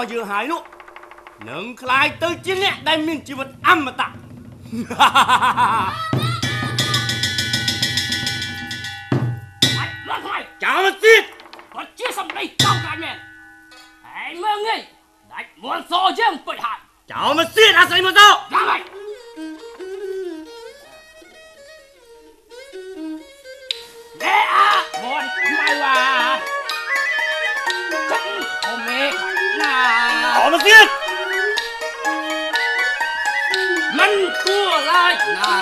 របស់យើងហើយនោះនឹងคล้ายទៅជាអ្នកដែលមានជីវិតអមតៈ បាច់លន់ហើយ ចាំមកទៀត គាត់ជាសម្ដីកោកកាច់មែនហើយមើងងាយដាច់មន់សយើងពេចហើយ ចាំមកទៀតអាស្រ័យមកទៅ យ៉ាងម៉េ ចាំមកទៀតមិនគួរឡើយណា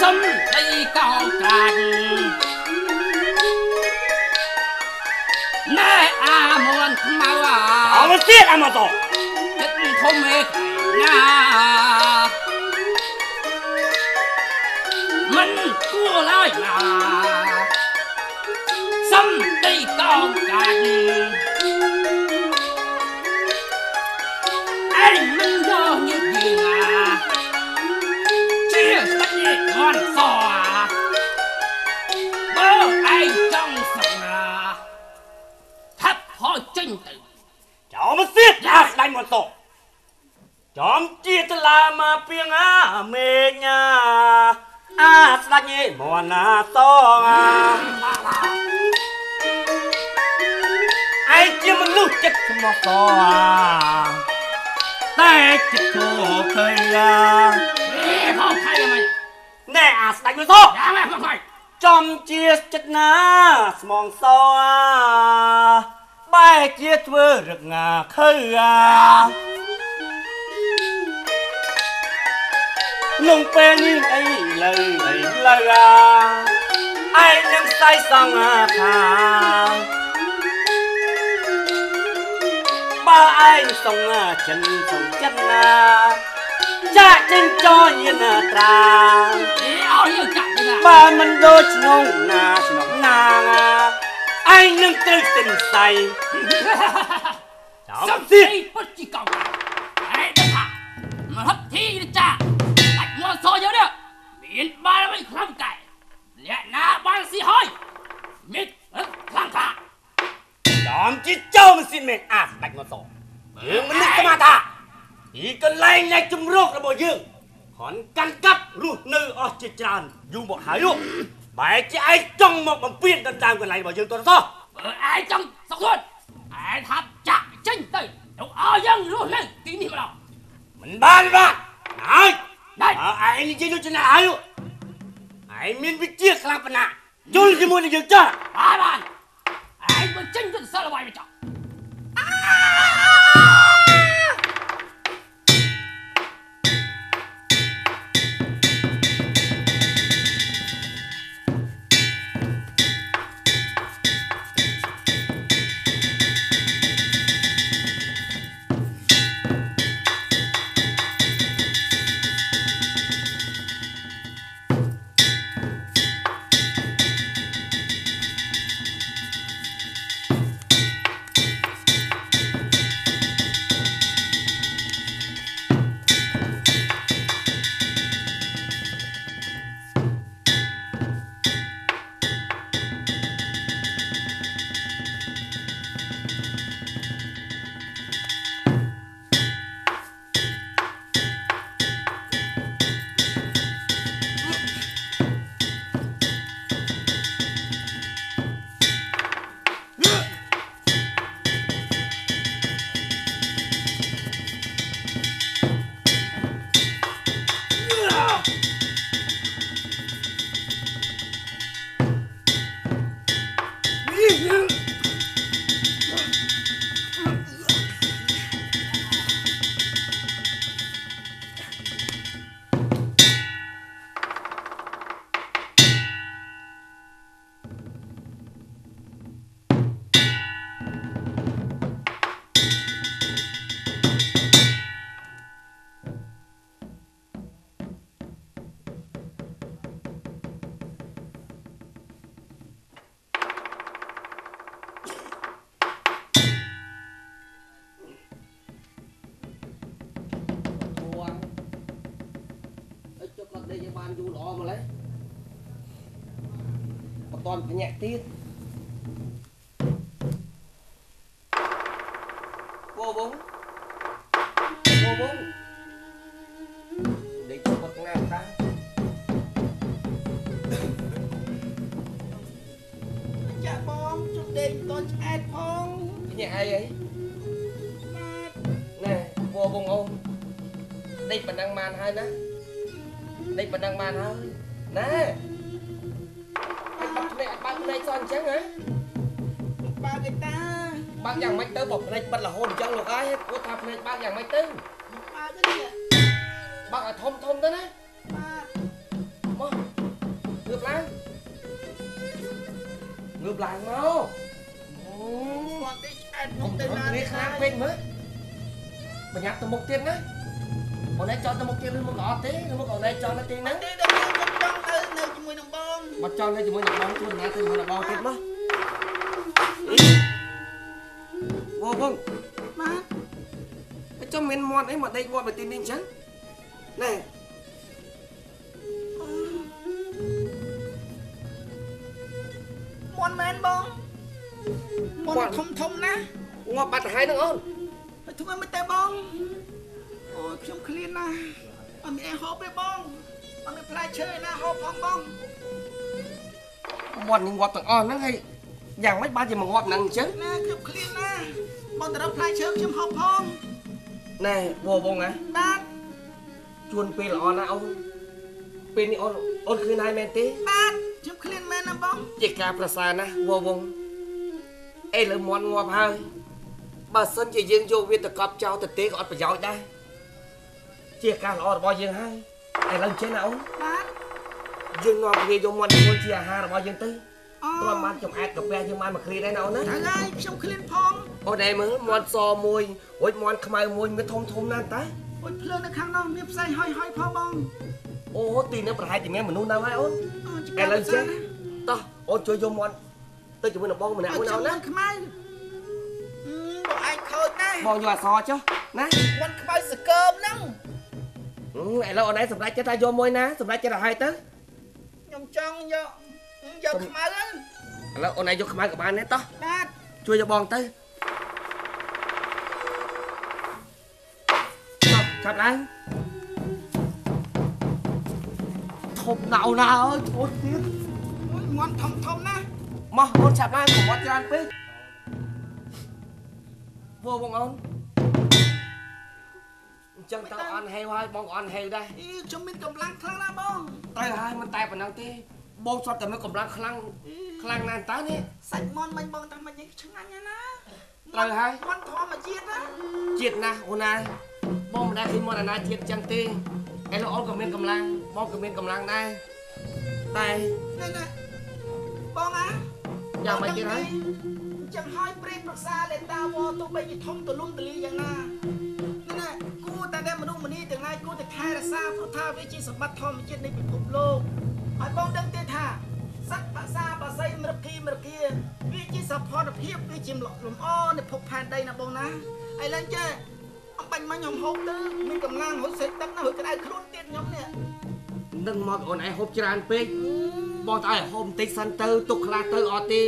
សំដីកោកកាច់ណែអាមន់ខ្មៅអាចាំមកទៀតអាមក ញមិនសុកចំជាតឡាមកពីងអាមេញអាអាស្ដាច់ញេមនាសងអាឯងជាមនុស្សចិត្តស្មោះសរតែចិត្តគូឃើញយ៉ាអេផងខៃមិនណែអាស្ដាច់មិនសុកយ៉ាងម៉េចផងខៃចំជាចិត្តណាស្មងសរ បែជាធ្វើរងាខើអាក្នុងពេលនេះអីលើអីលើអាឯងនឹងស្័យសង្ហាថាបើឯងសង្ហាចិនសង្ចិត្តណាចាក់ចិនចោញាណាត្រាឲ្យយើងចាក់ទៅណាបើមិនដូចក្នុងណាក្នុងណា ឯងនឹងត្រូវទិញសៃចោលទៀតពុតជីកង់ហេតុថាមកហត់ទីរចាដាច់មកសោយកនេះមានបាល់មិនខ្លាំងកែអ្នកណាបាល់ស៊ីហើយមិតខ្លាំងថាដំជីចោលមិនស៊ីមែនអាស្ដាច់មកសោយើងមនុស្សស្មាតាទីកន្លែងនៃជំរករបស់យើងខនកាន់កាប់រស់នៅអស់ជាច្រើនយូរមកហើយនោះ ម៉ែជាឯងចង់មកបំពេញដណ្ដើមកន្លែងរបស់យើងទៅសោះបើឯងចង់សុខខ្លួនឯងថាចាក់ចេញទៅទៅឲ្យយើងរស់នៅទីនេះម្ដងមិនបានបាទហើយបើឯងនិយាយដូចណាហើយឯងមានវិជាខ្លាំងប៉ុណ្ណាយល់ជាមួយនឹងយើងចាស់បានបានឯងបើចេញទៅសិលអ្វីមកចាស់ តន់ភ្ញាក់ទៀតវោបងវោបងដេកទៅបាត់ងាតាចាក់បងជុំដេកតនឆ្អែតផងភ្ញាក់អីអីណែវោបងអូនដេកប៉ុណ្ណឹងបានហើយណាដេកប៉ុណ្ណឹងបានហើយណែអាចបាត់ ភ្នែកអាចបើកភ្នែកសោះអញ្ចឹងហ៎បើកឯតាបើកយ៉ាងម៉េចទៅបើភ្នែកបិទរហូតអញ្ចឹងលោកអើយគាត់ថាភ្នែកបើកយ៉ាងម៉េចទៅបើកនេះបើកឲ្យធំធំទៅណាបាទមកងើបឡើងងើបឡើងមកអូគាត់ដេកឆ្អែតកុំទៅទៅណានេះខ្លាំងពេកមើលបញ្ញាប់ទៅមុខទៀតណាអូនឯងចង់ទៅមុខទៀតឬមុខល្អទេឬមុខអូនឯងចង់នៅទីហ្នឹងទេដល់ខ្ញុំចង់ទៅនៅជាមួយនឹងបង មកចង់នៅជាមួយនឹងបងជួយដំណើរទៅជាមួយនឹងបងទៀតមកវ៉បងបាទតែចំមានមាត់អីមកដេកមាត់មកទីនេះអញ្ចឹងណែមន់មែនបងមន់ធំធំណាស់ងាប់បាត់ទៅហើយហ្នឹងអូនទៅធ្វើមិនទេបងអូយខ្ញុំឃ្លានណាស់អត់មានអីហូបទេបងអត់មានផ្លែឈើឯណាហូបផងបង មាត់នេះងាប់ទាំងអស់ហ្នឹងហើយយ៉ាងម៉េចបានជាមកងាប់ហ្នឹងអញ្ចឹងណាខ្ញុំឃ្លានណាស់បងទៅរកផ្លែឈើខ្ញុំហូបផងណែវ៉បងណាបាទជួនពេលល្អណាស់អូនពេលនេះអូនអូនឃើញហើយមែនទេបាទខ្ញុំឃ្លានមែនណាបងជាការប្រសើរណាស់វងវងអេលើមន់ងាប់ហើយបើសិនជាយើងយកវាទៅកប់ចោលទៅទេក៏អត់ប្រយោជន៍ដែរជាការល្អរបស់យើងហើយឥឡូវចេះណាអូនបាទ យើងនាំវាយកមន់មួយជាអាហាររបស់យើងទៅអូព្រោះបានចំអែតកាពះយើងបានមកគ្រាដែរណាអូនណាត្រូវហើយខ្ញុំឃ្លានផងអូនដែរមើលមន់សមួយរួចមន់ខ្មៅមួយមានធំធំណាស់តាអូយភ្លើងនៅខាងនោះមានផ្សែងហុយហុយផងបងអូទីនេះប្រហែលជាមានមនុស្សនៅហើយអូនអូជាឥឡូវចេះតោះអូនជួយយកមន់ទៅជាមួយនឹងបងម្នាក់មួយណាអូនណាខ្មៅអឺបងឯងខូចណាស់បងយកអសរចុះណាមិនខ្មៅសកើមហ្នឹងអឺឥឡូវអូនឯងសម្រេចចិត្តថាយកមួយណាសម្រេចចិត្តឲ្យហើយទៅ ខ្ញុំចង់យកយកខ្មៅហ្នឹងឥឡូវអូនឯងយកខ្មៅក៏បានដែរតោះបាទជួយយកបងទៅតោះចាប់ឡើងធំណាស់អូនណាអើយធំទៀតអូយមន់ធំធំណាស់មកអូនចាប់ឡើងកុំអត់ច្រើនពេកវងបងអូនអញ្ចឹងទៅអន់ហេវហើយបងក៏អន់ហេវដែរអីខ្ញុំមានកម្លាំងខ្លាំងណាស់បងត្រូវហើយមិនតែប៉ុណ្ណឹងទេបងស្រាប់តែមានកម្លាំងខ្លាំងខ្លាំងណាស់តើនេះសាច់មន់មិញបងតាំងមិញនេះឆ្ងាញ់ណាស់ណាត្រូវហើយមន់ធម្មជាតិណាជាតិណាស់អូនណាបងមិនដែលឃើញមកអាណាជាតិចឹងទេឥឡូវអូនក៏មានកម្លាំងបងក៏មានកម្លាំងដែរតែនេះណាបងអាយ៉ាងម៉េចទៀតហើយចឹងហើយព្រេងប្រសាលេតាវទោះបីជាធំទលំទលាយ៉ាងណានេះណា គួរតែតែមនុស្សម្នាទាំងឡាយគួរតែថែរក្សាព្រោះថាវាជាសម្បត្តិធម្មជាតិនៃពិភពលោកហើយបងដឹងទេថាសត្វបក្សាបក្សីមរគីមរគាវាជាសភនភាពវាជាលំអនៃភពផែនដីណាបងណាឥឡូវចេះអំបញ្ញមិញខ្ញុំហូបទៅមានកម្លាំងរត់សេចទឹកណារួចក្តៅខ្លួនទៀតខ្ញុំនេះនឹងមកអូនឯងហូបច្រើនពេកបងតើឲ្យហូបបន្តិចសិនទៅទុកខ្លះទៅអត់ទេ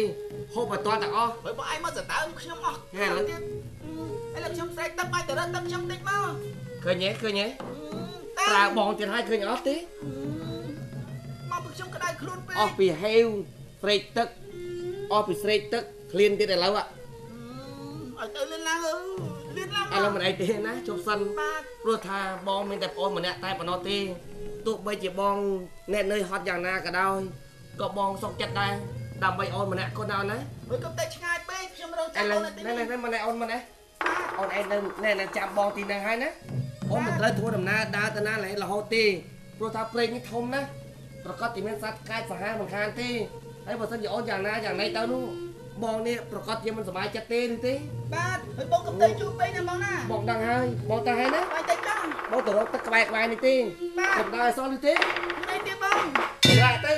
ហូបឲ្យទាល់ទាំងអស់ហើយបងឯងមកសដើមខ្ញុំអស់ហេឥឡូវទៀត ឥឡូវខ្ញុំស្រែកទឹកបាច់ទៅរត់ទឹកខ្ញុំតិចមកឃើញទេឃើញទេតែប្រើបងទៀតហើយឃើញអត់ទេមកពីខ្ញុំក្តៅខ្លួនពេកអស់ពីហេវស្រេកទឹកអស់ពីស្រេកទឹកឃ្លានទៀតឥឡូវអ่ะឲ្យទៅលឿនឡើងអើលឿនឡើងឥឡូវមិនអីទេណាជប់សិនបាទព្រោះថាបងមានតែប្អូនម្នាក់តែប៉ុណ្ណោះទេទោះបីជាបងអ្នកនឿយហត់យ៉ាងណាក៏ដោយក៏បងសុខចិត្តដែរដើម្បីអូនម្នាក់ក៏ដោយណាហើយកុំទៅឆ្ងាយពេកខ្ញុំរងឥចាំឡូអូវនទៅណែនេះណែមកណែអូនមកណែ អូនឯងនៅណែណែចាំបងទីហ្នឹងហើយណាអូនមិនត្រូវធ្វើដំណើរដើរទៅណារហូតទេព្រោះថាព្រៃនេះធំណាស់ប្រកាសជាមានសត្វកាចសាហាវមិនខានទេហើយបើសិនជាអូនយ៉ាងណាយ៉ាងណីទៅនោះបងនេះប្រកាសជាមិនសប្បាយចិត្តទេឬទេបាទហើយបងកុំទៅជួបពេកណាបងណាបងដឹងហើយបងតាហើយណាបាយទៅចង់បងទៅរកទឹកក្បែរក្បែរនេះទេកុំដើរឲ្យសោះនេះទេនេះទៀតបងសម្រាប់ទៅ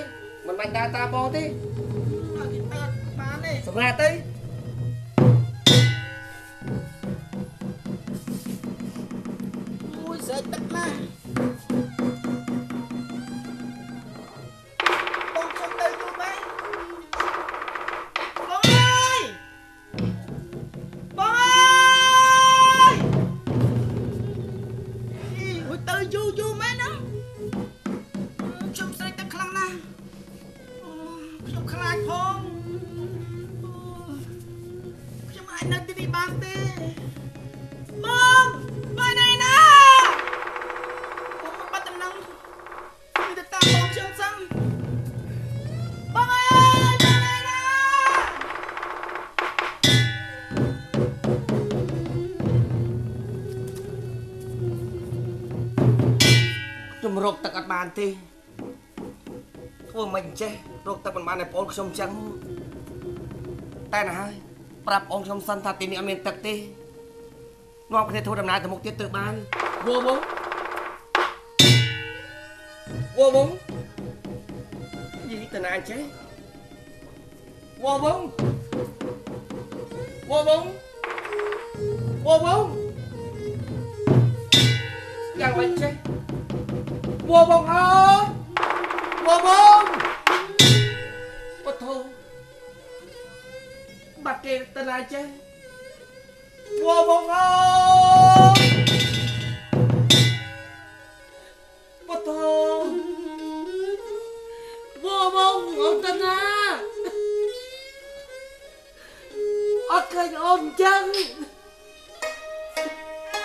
មិនបាច់ដើរតាមបងទេឲ្យគេតើបានទេសម្រាប់ទៅ អាចនៅទីនេះបានទេបងបងណៃណាបងមកបាត់ដំណឹងគឺទៅតាមបងខ្ញុំសិនបងអើយបងណៃណាខ្ញុំរកទឹកអត់បានទេធ្វើមិនចេះរកទឹកមិនបានឲ្យបងខ្ញុំចឹងតែណាហើយ ប្រាប់បងខ្ញុំសិនថាទីនេះអត់មានទឹកទេនាំគ្នាធ្វើដំណើរទៅមុខទៀតទៅបានវោបងវោបងយីតណាចេះវោបងវោបងវោបងយ៉ាងមិនចេះ Vua bông ơi Vua bông Ôi Bà kê tên ai chứ Vua bông ơi Ôi thôi Vua bông ôn tên à Ôi khơi ôn chân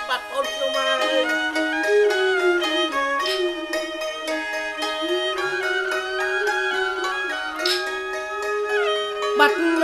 Bạch ôn cho mai បាត់ហើយ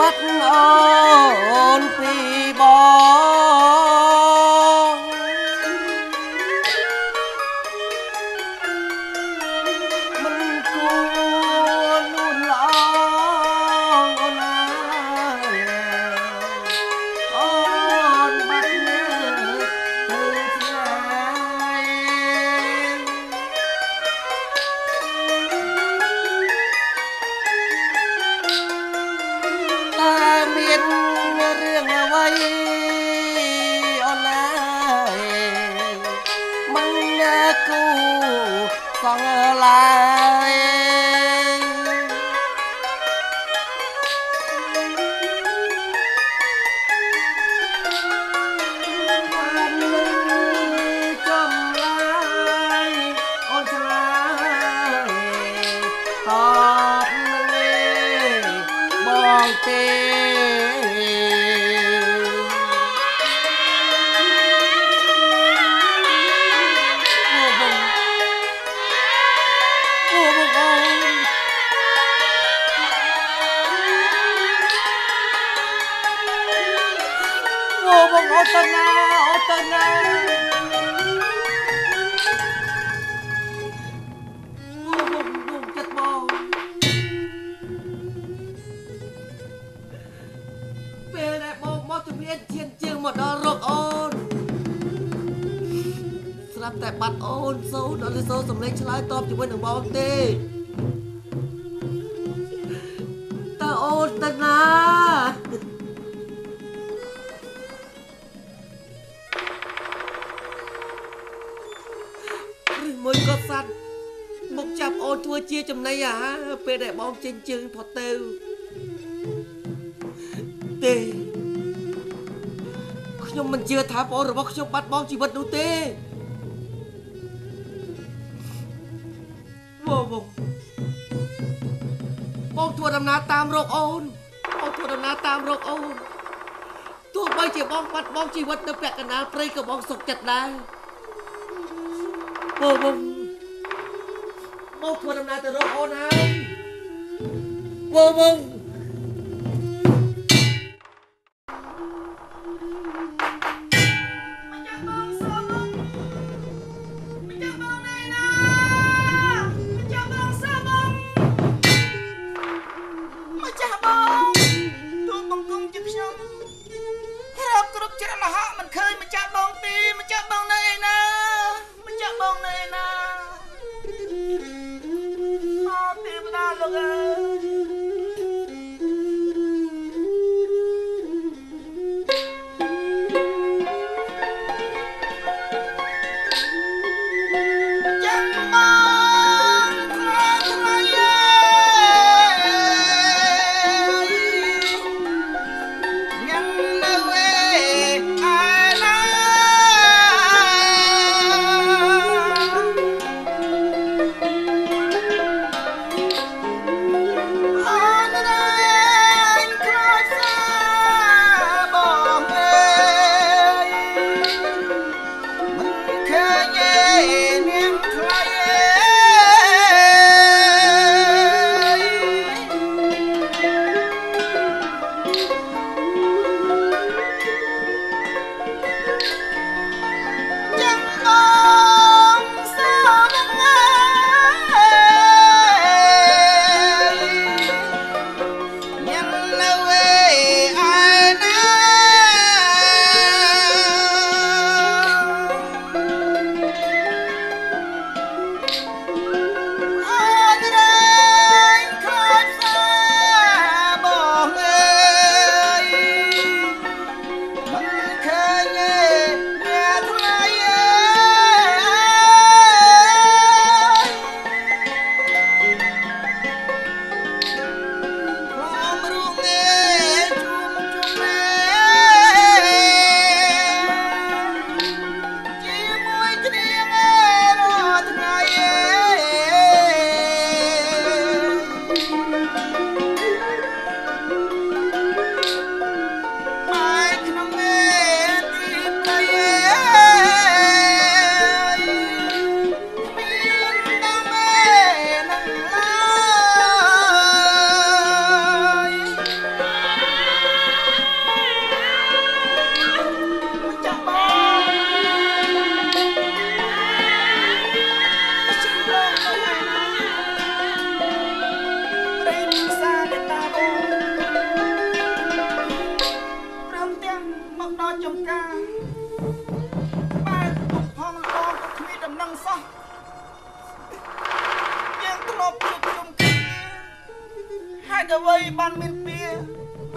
បា ង Vua bông ô tên na ô tên na Vua bông buông chất bông ពេលដែលបងមកជំនាញឈានជើងមកដល់រកអូនស្រាប់តែបាត់អូនសូនអត់សូនសំលេងឆ្លើយតបជាមួយនឹងបងទេតើអូនទៅណា ចំណីអាហារពេលដែលបងចេញជើងផុតទៅទេខ្ញុំមិនជឿថាប្អូនរបស់ខ្ញុំបាត់បង់ជីវិតនោះទេវ៉វបងធ្វើដំណើរតាមរកអូនបងធ្វើដំណើរតាមរកអូនទោះបីជាបងបាត់បង់ជីវិតនៅពាក់កណ្ដាលព្រៃក៏បងសុខចិត្តដែរវ៉វបង ធ្វើដំណើរទៅរកអូនហើយវ៉វម្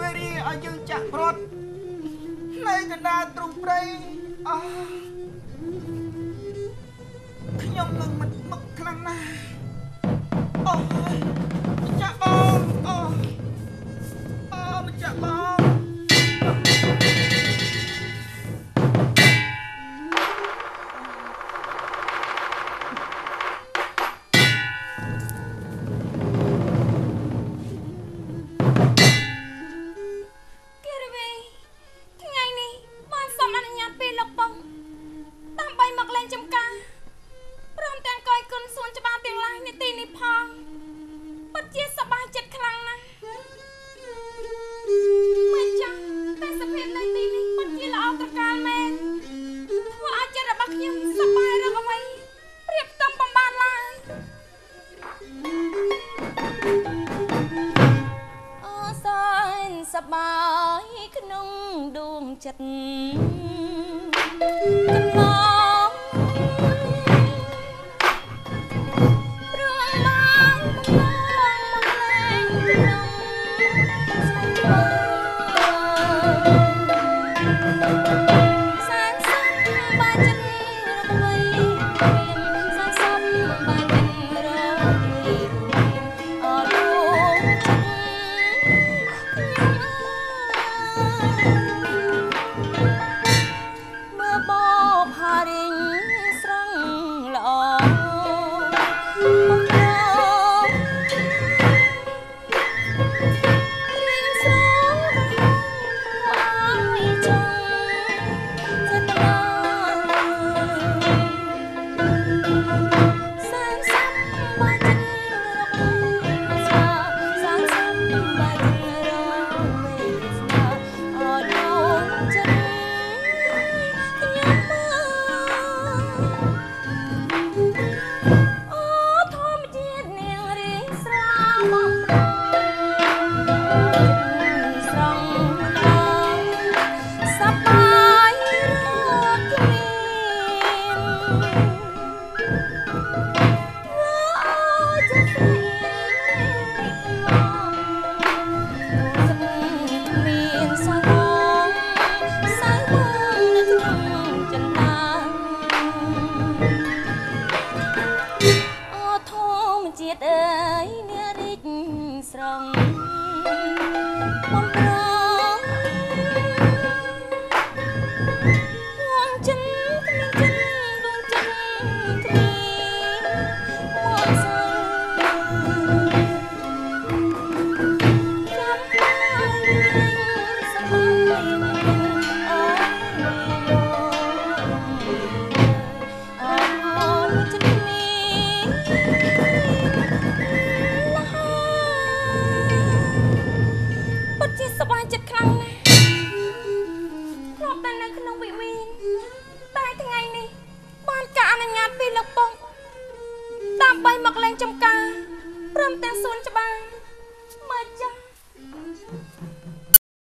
វារីឲ្យយើងចាក់ប្រត់នៅកណ្ដាលទ្រូងព្រៃអស់ខ្ញុំនឹងមិនមកខ្លាំងណាស់អូចាក់បងអូអូម្ចាស់បង